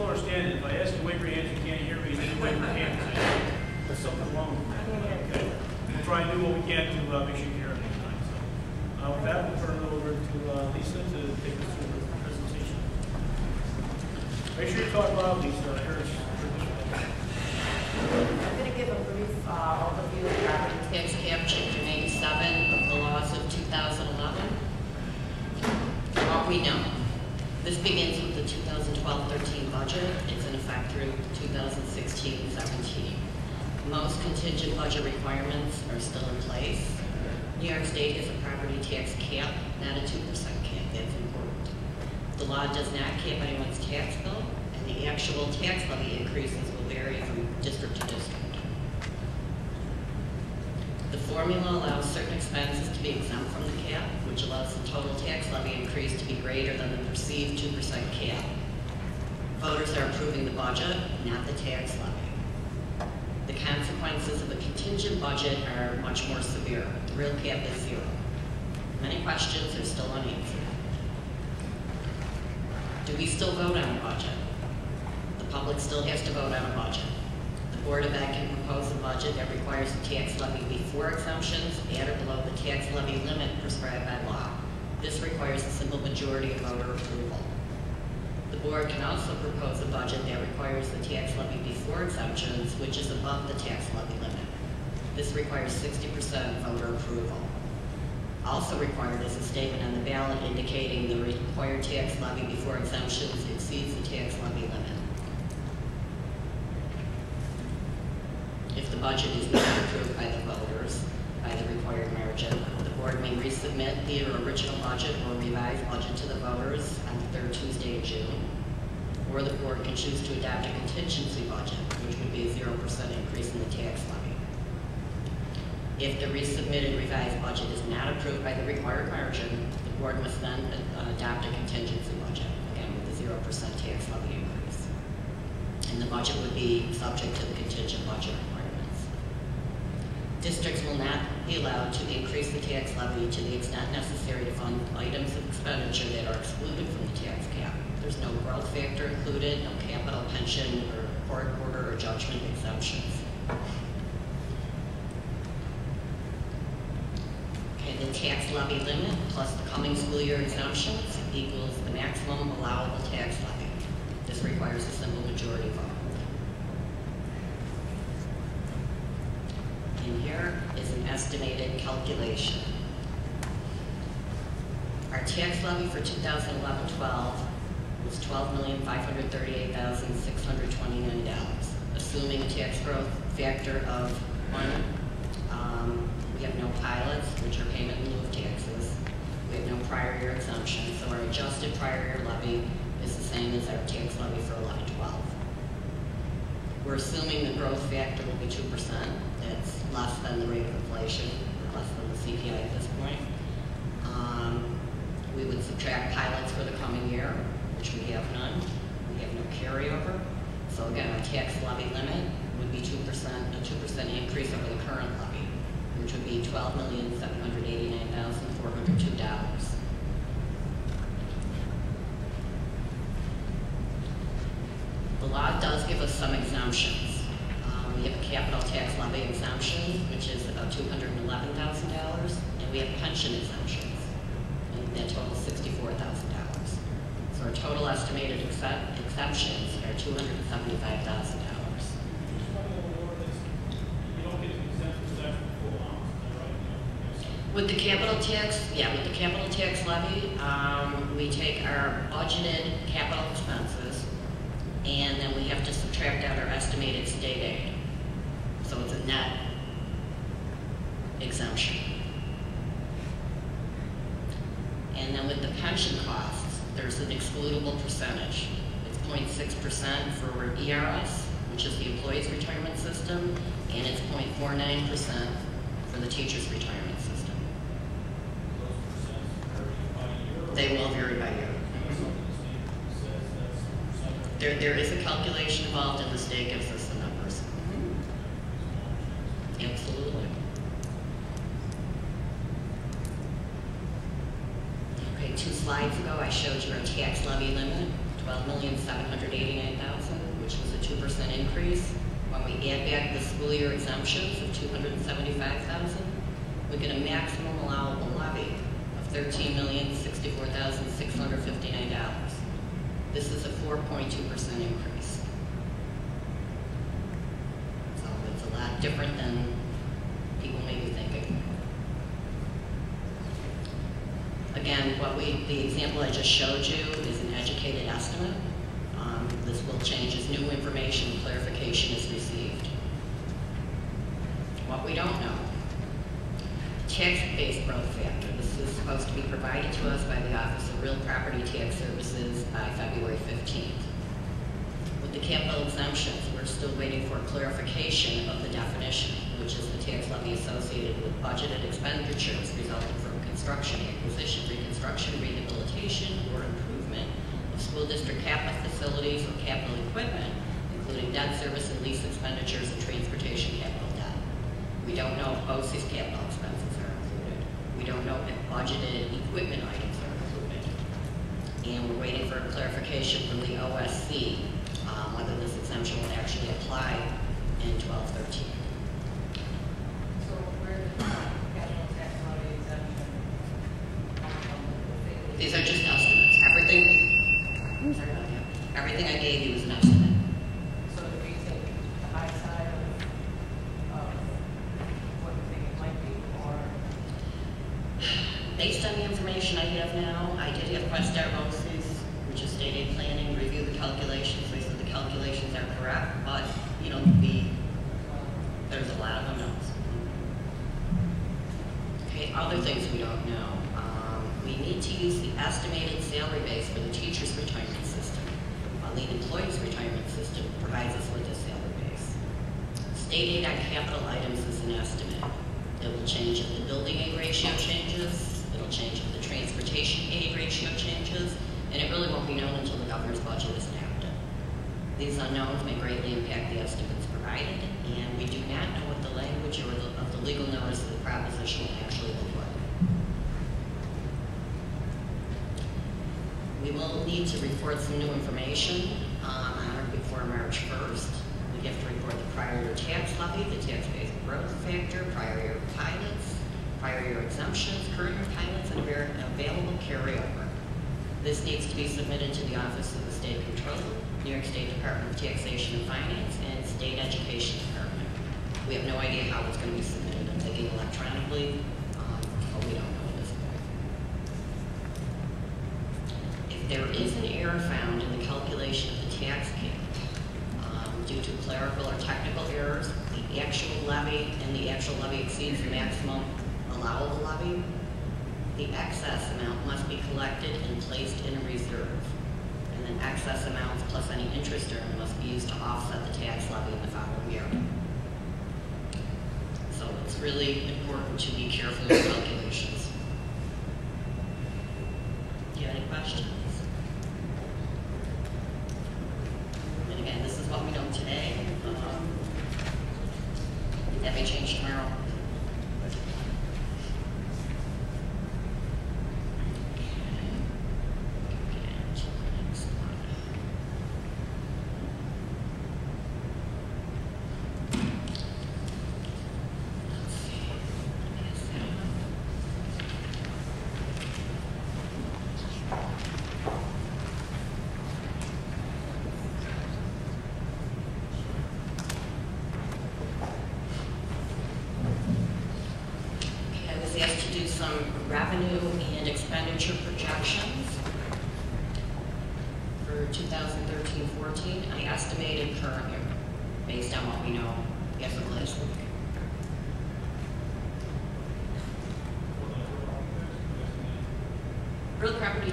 still understand it. If I ask you wave your hands, you can't hear me, then you wave your hands. There's something wrong. with Okay. We'll try and do what we can to uh, make sure you hear everything tonight. So, uh, With that, we'll turn it over to uh, Lisa to take us through the presentation. Make sure you talk loud, Lisa. I heard I'm going to give a brief uh, overview of property Tax cap chapter 97 of the laws of 2011. What we know, this begins the 2012-13 budget. It's in effect through 2016-17. Most contingent budget requirements are still in place. New York State has a property tax cap, not a 2% cap. That's important. The law does not cap anyone's tax bill, and the actual tax levy increases will vary from district to district. The formula allows certain expenses to be exempt from the cap, which allows the total tax levy increase to be greater than the perceived 2% cap. Voters are approving the budget, not the tax levy. The consequences of a contingent budget are much more severe. The real cap is zero. Many questions are still unanswered. Do we still vote on a budget? The public still has to vote on a budget. The Board of Ed can propose a budget that requires the tax levy before exemptions at or below the tax levy limit prescribed by law. This requires a simple majority of voter approval. The board can also propose a budget that requires the tax levy before exemptions, which is above the tax levy limit. This requires 60% voter approval. Also required is a statement on the ballot indicating the required tax levy before exemptions exceeds the tax levy limit. If the budget is not approved by the voters by the required margin, the board may resubmit the original budget or revised budget to the voters on the third Tuesday of June. Or the board can choose to adopt a contingency budget, which would be a zero percent increase in the tax levy. If the resubmitted revised budget is not approved by the required margin, the board must then adopt a contingency budget, again with a zero percent tax levy increase. And the budget would be subject to the contingent budget. Districts will not be allowed to increase the tax levy to the extent necessary to fund items of expenditure that are excluded from the tax cap. There's no growth factor included, no capital pension or court order or judgment exemptions. Okay, the tax levy limit plus the coming school year exemptions equals the maximum allowable tax levy. This requires a simple majority vote. Here is an estimated calculation. Our tax levy for 2011-12 was $12,538,629, assuming a tax growth factor of one. Um, we have no pilots, which are payment in lieu of taxes. We have no prior year exemption, so our adjusted prior year levy is the same as our tax levy for 11-12. We're assuming the growth factor will be 2%. That's less than the rate of inflation, less than the CPI at this point. Um, we would subtract pilots for the coming year, which we have none. We have no carryover. So again, our tax levy limit would be 2%, a 2% increase over the current levy, which would be $12,789,402. The us some exemptions. Um, we have a capital tax levy exemption, which is about $211,000, and we have pension exemptions, and that totals $64,000. So our total estimated excep- exemptions are $275,000. Just want to know this. You don't get exempt for statute full amounts, is that right? You don't get some- With the capital tax, yeah, with the capital tax levy, um, we take our budgeted capital expenses, and then we have to subtract out our estimated state aid. So it's a net exemption. And then with the pension costs, there's an excludable percentage. It's 0.6 percent for ERS which is the employees' retirement system, and it's 0.49 percent for the teachers' retirement system. Those percents vary by year. They will vary by year there, there is a calculation involved and the state gives us the numbers. Mm -hmm. Absolutely. Okay, two slides ago I showed you our tax levy limit, 12789000 which was a 2% increase. When we add back the school year exemptions of 275000 we get a maximum allowable levy of $13,064,659. This is a four point two percent increase. So it's a lot different than people may be thinking. Again, what we, the example I just showed you is an educated estimate. Um, This will change as new information, and clarification is received. What we don't know. Tax base growth factor. This is supposed to be provided to us by the Office of Real Property Tax Services by February 15th. With the capital exemptions, we're still waiting for clarification of the definition, which is the tax levy associated with budgeted expenditures resulting from construction, acquisition, reconstruction, rehabilitation, or improvement of school district capital facilities or capital equipment, including debt service and lease expenditures and transportation capital debt. We don't know if BOCES capital expenses are included. We don't know if budgeted equipment items and we're waiting for clarification from the OSC um, whether this exemption will actually apply in 1213. It will change if the building aid ratio changes, it'll change if the transportation aid ratio changes, and it really won't be known until the governor's budget is enacted. These unknowns may greatly impact the estimates provided, and we do not know what the language or the, of the legal notice of the proposition will actually look like. We will need to report some new information um, on or before March 1st. We have to report the prior year tax levy, the tax growth factor, prior year pilots, prior year exemptions, current year and available carryover. This needs to be submitted to the Office of the State Comptroller, New York State Department of Taxation and Finance, and State Education Department. We have no idea how it's going to be submitted. I'm thinking electronically, um, but we don't know at this point. If there is an error found in the calculation of the tax cap, um, due to clerical or technical errors, the actual levy, and the actual levy exceeds the maximum allowable levy, the excess amount must be collected and placed in a reserve. And then excess amounts plus any interest earned must be used to offset the tax levy in the following year. So it's really important to be careful with calculations.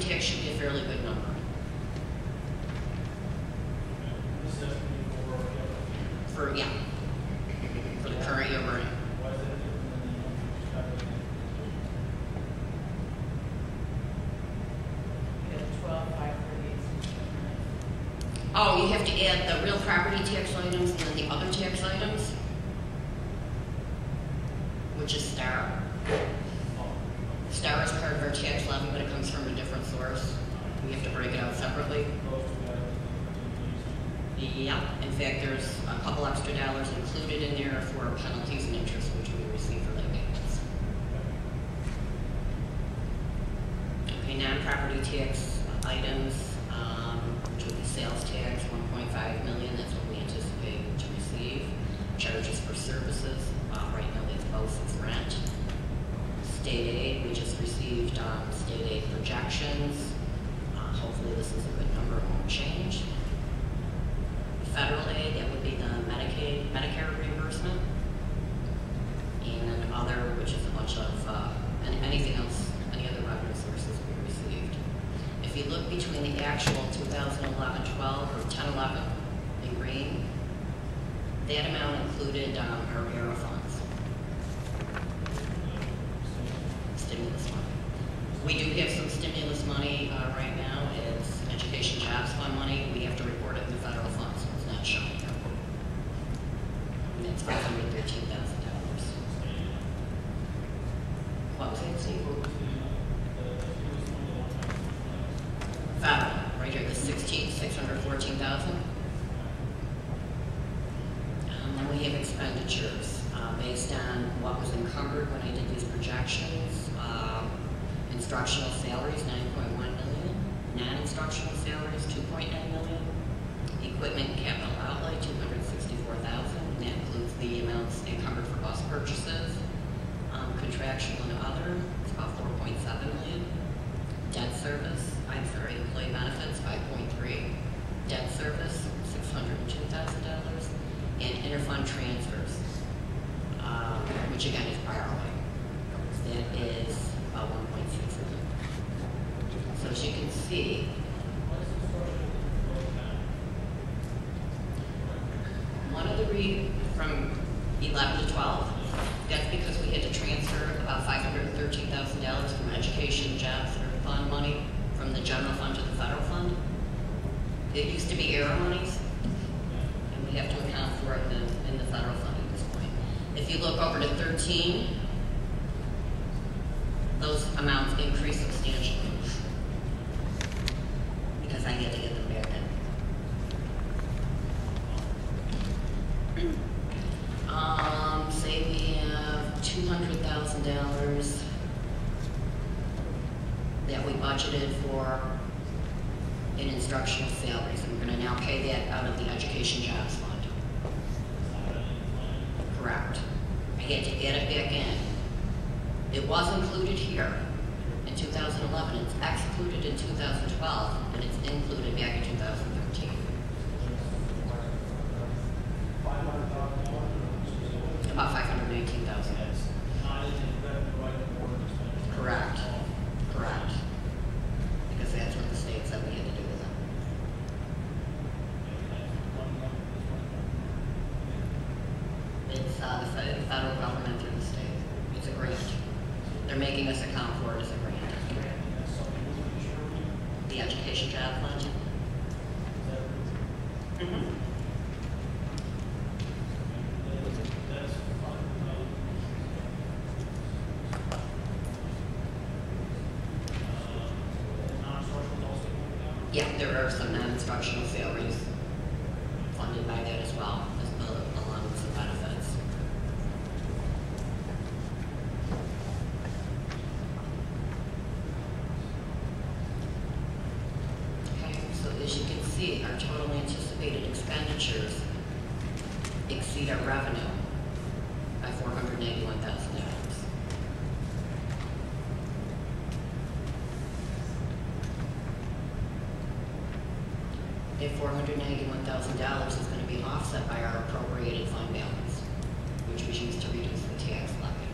architect should be a fairly good number. For, yeah, for the current year running. Oh, you have to add the real property tax items and then the other tax items, which is STAR. Separately. in fact, there's a couple extra dollars included in there for penalties and interest, which we receive for late payments. Okay, non-property tax items, um, which would be sales tax, one point five million, that's what we anticipate to receive. Charges for services, uh, right now it's both, rent. State aid, we just received, um, state aid projections. Hopefully this is a good number, won't change. Federal aid, that would be the Medicaid, Medicare reimbursement. And other, which is a bunch of, uh, and anything else, any other revenue sources we received. If you look between the actual 2011-12 or 10-11 in green, that amount included, um, our ARRA funds, stimulus money. We do have some stimulus money, uh, right now, it's education jobs fund money, we have to report it in the federal funds, so it's not showing there. And that's five hundred thirteen thousand dollars. What was that, Steve? Federal, right here, the sixteen, six hundred fourteen thousand. Um, then we have expenditures, uh, based on what was encumbered when I did these projections. Instructional salaries, nine point one million. Non-instructional salaries, two point nine million. Equipment and capital outlay, two hundred sixty-four thousand. That includes the amounts encumbered for bus purchases. Um, contractual and other, it's about four point seven million. Debt service, I'm sorry, employee benefits, five point three. Debt service, six hundred and two thousand dollars. And interfund transfers, um, which again is priority. which you can see. One of the read from 11 to 12, that's because we had to transfer uh, about $513,000 from education, jobs, or fund money from the general fund to the federal fund. It used to be ARRA monies, and we have to account for it in the, in the federal fund at this point. If you look over to 13, are some non-instructional salaries funded by that as well, as well along with some benefits. Okay, so as you can see, our total anticipated expenditures exceed our revenue by four hundred eighty-one thousand dollars. That four hundred ninety-one thousand dollars is gonna be offset by our appropriated fund balance, which was used to reduce the tax levy.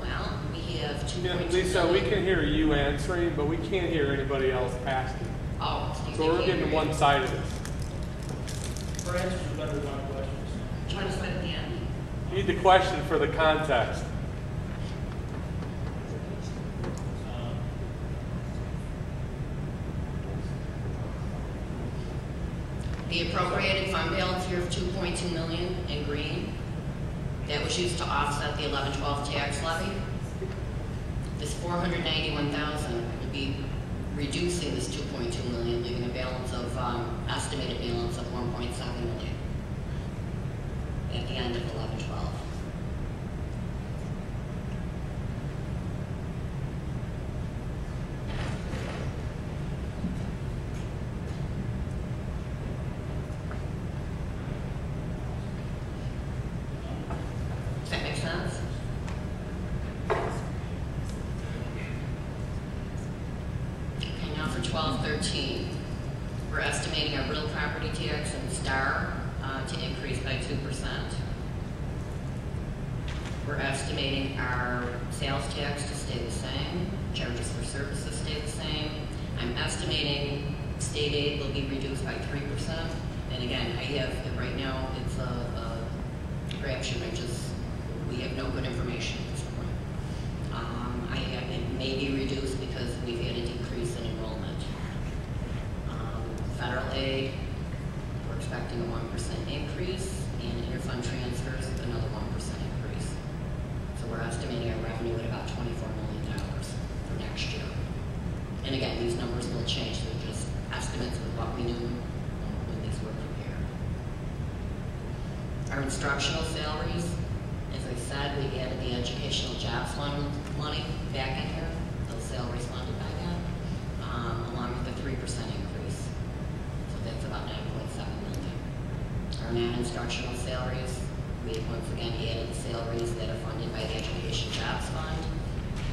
Well, we have two Yeah, point two Lisa, we can hear you answering, but we can't hear anybody else asking. Oh, Steve, So we're getting hear you. one side of this. For answers, you better want questions. Do you want to spend at the end? Need the question for the context. The appropriated fund balance here of 2.2 million in green, that was used to offset the 1112 tax levy. This 491,000 would be reducing this 2.2 million, leaving a balance of, um, estimated balance of 1.7 million at the end of 1112. Thirteen, we're estimating our real property tax and STAR, uh, to increase by two percent. We're estimating our sales tax to stay the same, charges for services stay the same. I'm estimating state aid will be reduced by three percent. And again, I have, right now, it's a, a crapshoot, I just, we have no good information at this point. Um, I have, it may be reduced because we've had a decrease in enrollment. Um, Aid, we're expecting a one percent increase, and interfund transfers, another one percent increase. So we're estimating our revenue at about twenty-four million dollars for next year. And again, these numbers will change, they're just estimates of what we knew when these were prepared. Our instructional salaries, as I said, we added the educational jobs fund money back in here, those salaries funded by that, um, along with a three percent increase. So that's about nine point seven million. Our non-instructional salaries, we once again added the salaries that are funded by the education jobs fund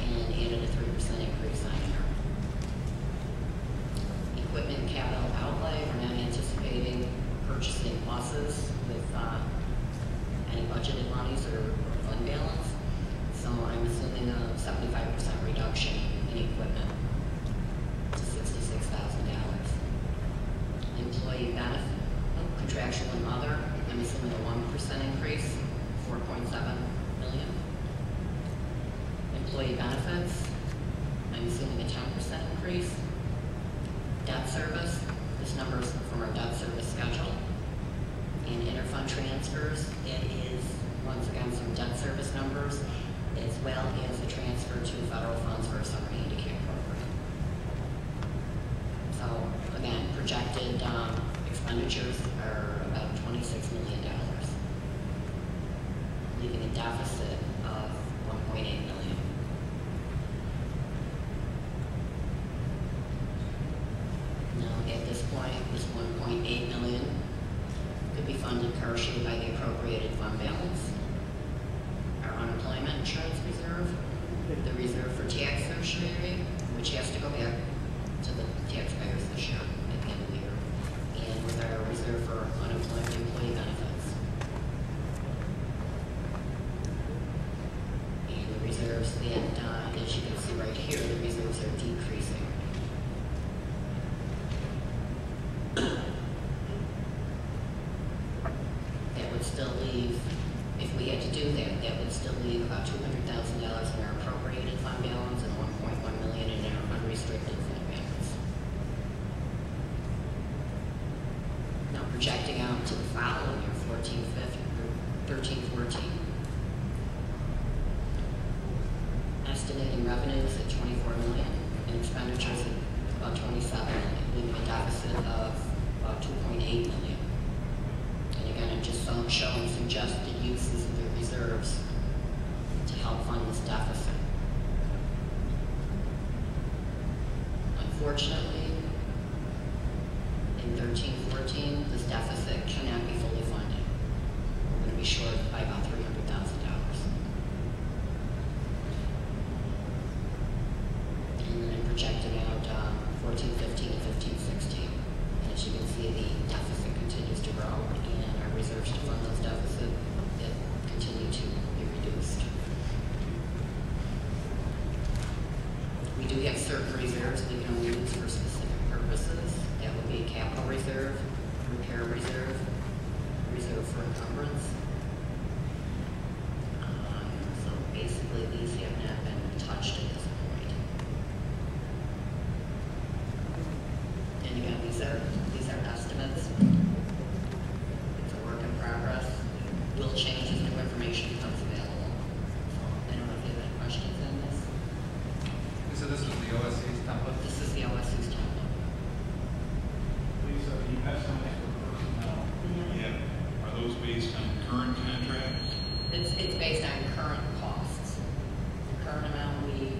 and added a three percent increase on here. Equipment capital outlay, we're not anticipating purchasing buses with, uh, any budgeted monies or or fund balance. So I'm assuming a seventy-five percent reduction in equipment to sixty-six thousand dollars. Employee benefit, oh, contractual and other, I'm assuming a one percent increase, four point seven million. Employee benefits, I'm assuming a ten percent increase. Debt service, this number is from our debt service schedule. And interfund transfers, it is, once again, some debt service numbers, as well as a transfer to federal funds for a summer handicap program. So, again, projected, um, expenditures are about twenty-six million dollars, leaving a deficit of one point eight million. Now, at this point, this one point eight million could be funded partially by the appropriated fund balance, our unemployment insurance reserve, the reserve for tax surcharge, which has to go back to the taxpayers this year at the end of the year, and with our reserve for unemployment employee benefits. And the reserves that, uh, as you can see right here, the reserves are decreasing. that would still leave, if we had to do that, that leave about two hundred thousand dollars in our appropriated fund balance and one point one million in our unrestricted fund balance. Now projecting out to the following year, fourteen fifteen, or thirteen fourteen. Estimating revenues at twenty-four million and expenditures at about twenty-seven million, leaving a deficit of about two point eight million. And again, I'm just so- showing suggested uses of the reserves to help fund this deficit. Unfortunately, in thirteen fourteen, this deficit cannot current contract? It's, it's based on current costs, the current amount we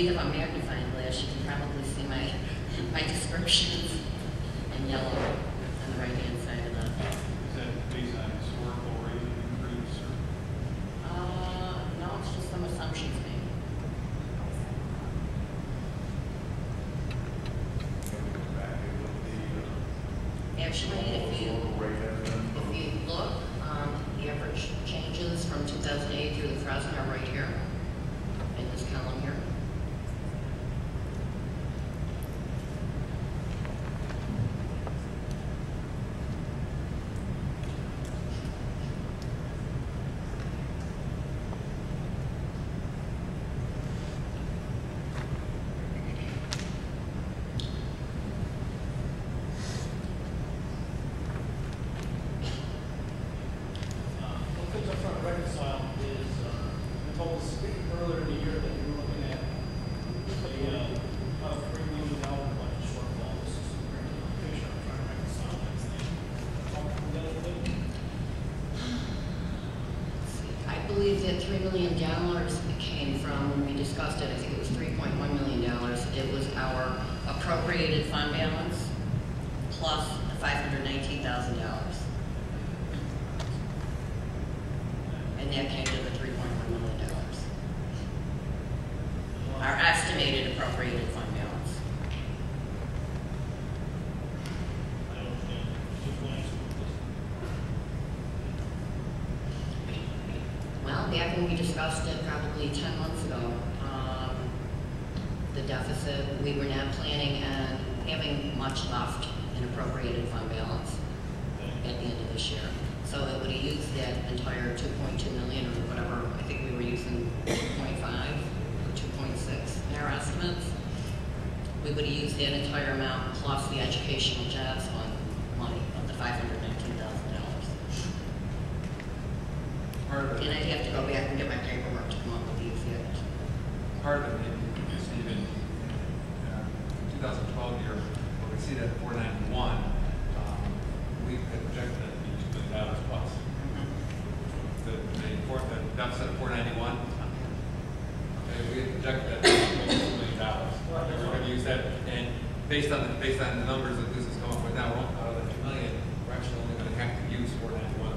Native American million dollars came from, when we discussed it, I think it was $3.1 million. It was our appropriated fund balance plus $519,000. And that came discussed it probably 10 months ago. Um, the deficit, we were not planning on having much left in appropriated fund balance at the end of this year. So it would have used that entire 2.2 million or whatever, I think we were using 2.5 or 2.6 in our estimates. We would have used that entire amount plus the educational jobs based on the, based on the numbers that this is coming up with now, we're out of the two million, we're actually only going to have to use four ninety-one.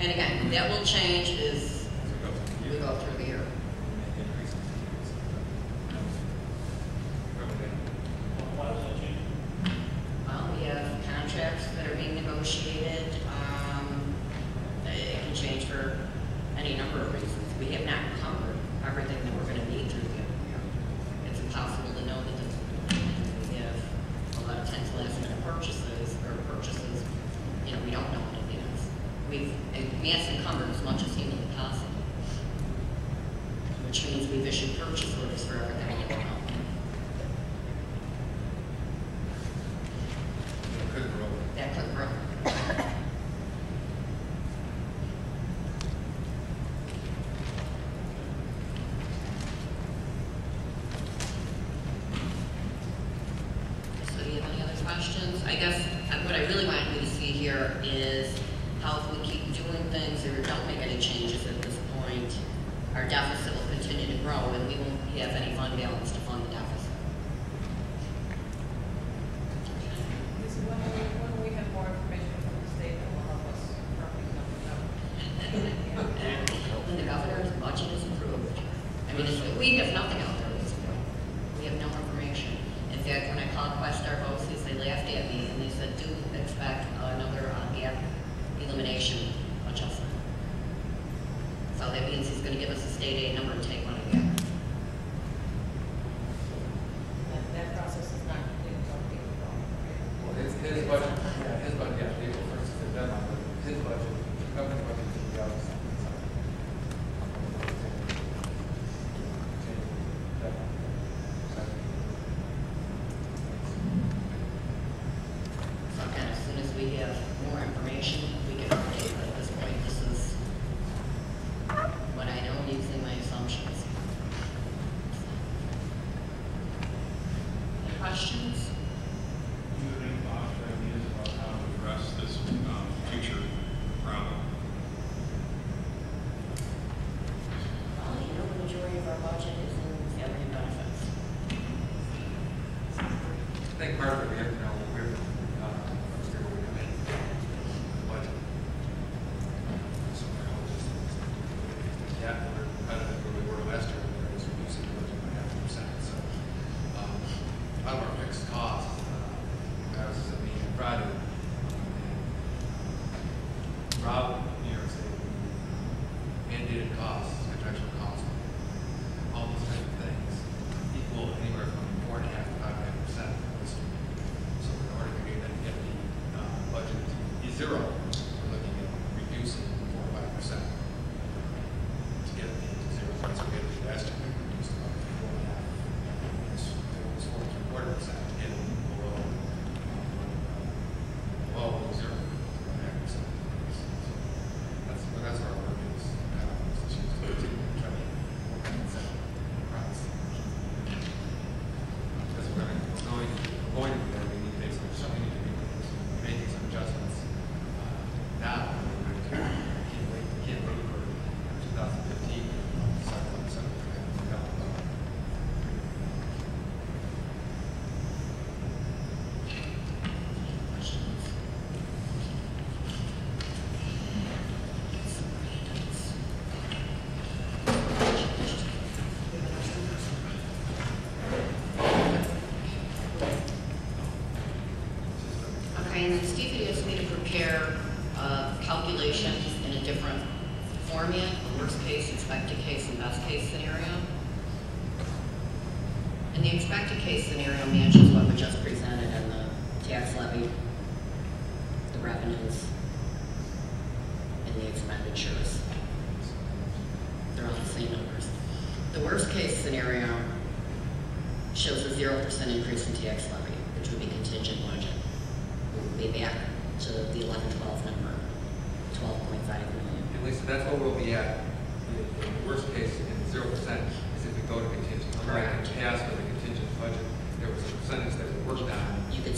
And again, that will change as we go through the think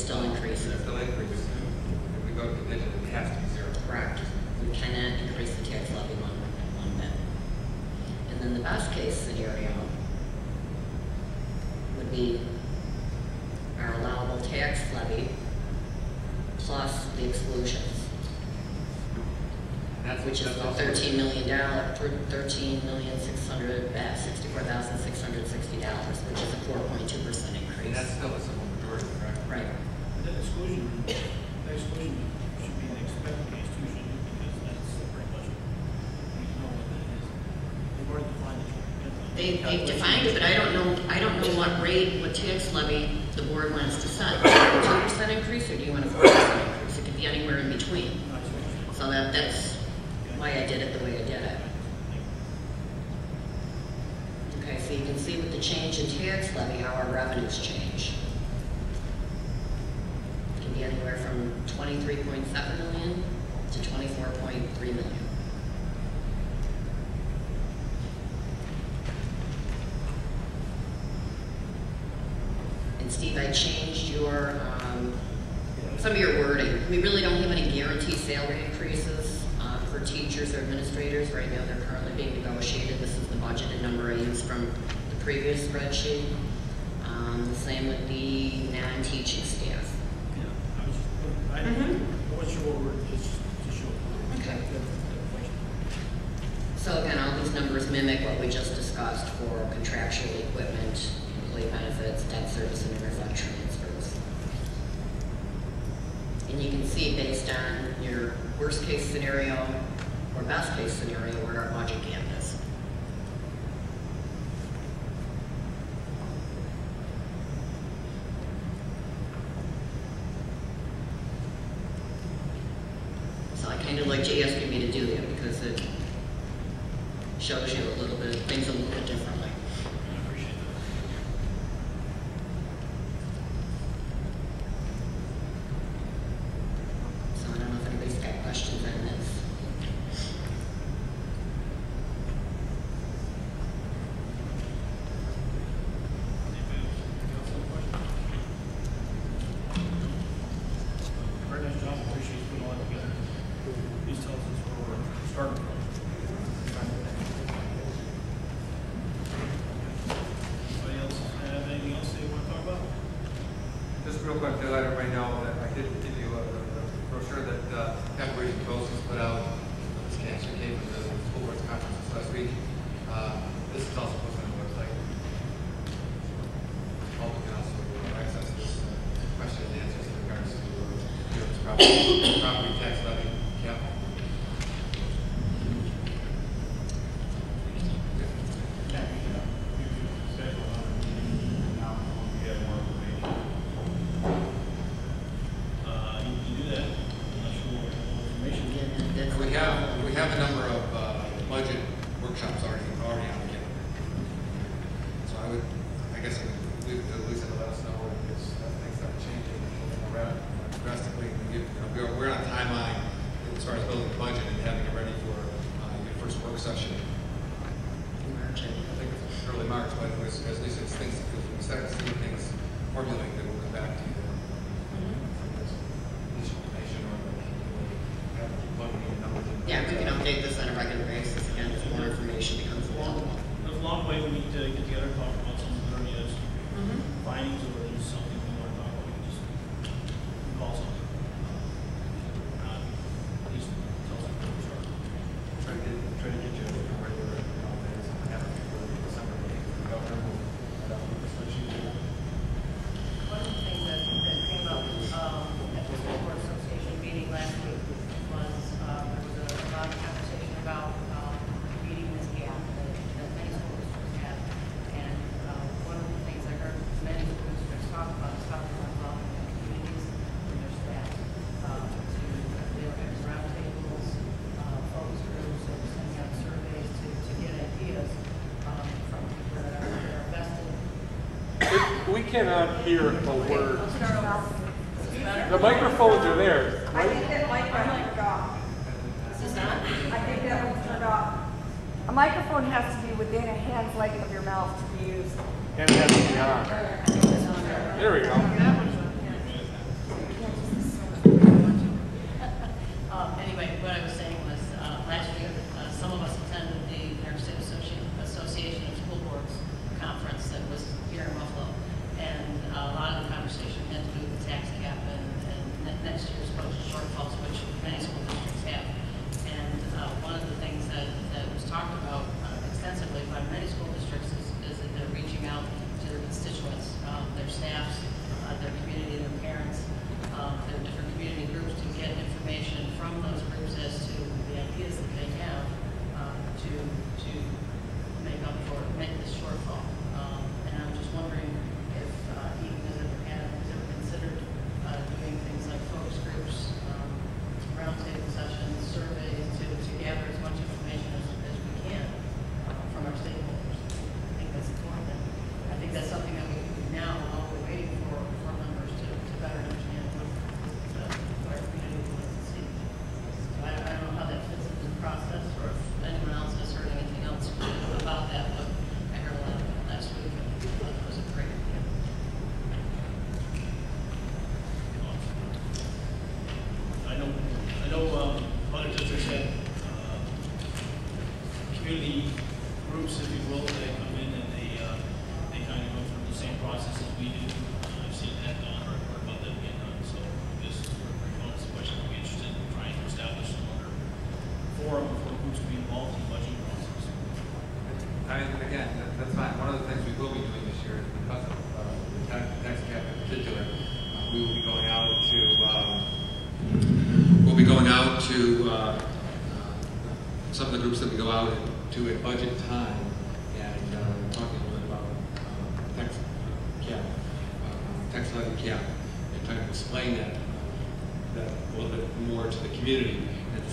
still increase And it. still increase. If we go to contingent, it has to be zero. Correct. We cannot increase the tax levy one, one bit. And then the best case scenario would be our allowable tax levy plus the exclusions, that's- which is about thirteen million dollar, thirteen million six hundred, uh, sixty-four thousand six hundred sixty dollars, which is a four point two percent And increase. that's still a simple majority, correct? Right. That exclusion, that exclusion should be an expected case too, shouldn't it? Because that's pretty much, we know what that is. They've already defined it. They, they've defined it, but I don't know, I don't know what rate, what tax levy the board wants to set. Two percent increase, or do you want a four percent increase? It could be anywhere in between. So that, that's why I did it the way I did it. Okay, so you can see with the change in tax levy, how our revenues change. It can be anywhere from twenty-three point seven million to twenty-four point three million. And Steve, I changed your, um, some of your wording. We really don't have any guaranteed salary increases uh, for teachers or administrators. Right now, they're currently being negotiated. This is the budgeted number I used from the previous spreadsheet. Um, The same with the non-teaching staff. Yeah, I was, I. I wasn't sure what just to show. Okay. That- that question. So again, all these numbers mimic what we just discussed for contractual equipment, employee benefits, debt service, and interfund transfers. And you can see based on your worst-case scenario or best-case scenario where our budget gap I've got a letter right now. we're on a timeline as far as building the budget and having it ready for uh, your first work session March. I think it's early March, but it was, as Lisa said, things, we started seeing things formulating that will come back to you. we cannot hear a word. The microphones are there, right? I think that turned off. This is not? I think that one's turned off. A microphone has to be within a hand's length of your mouth to be used. And. There we go.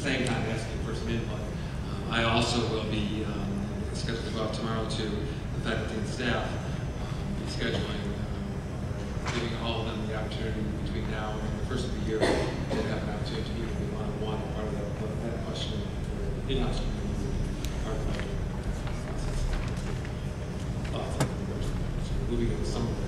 same time asking for some input. Um, I also will be um, scheduled to go out tomorrow to the faculty and staff, um, scheduling, um, giving all of them the opportunity between now and the first of the year to have an opportunity to either be one-on-one part of that, that question uh, in-house community part of that uh, process. On Moving into.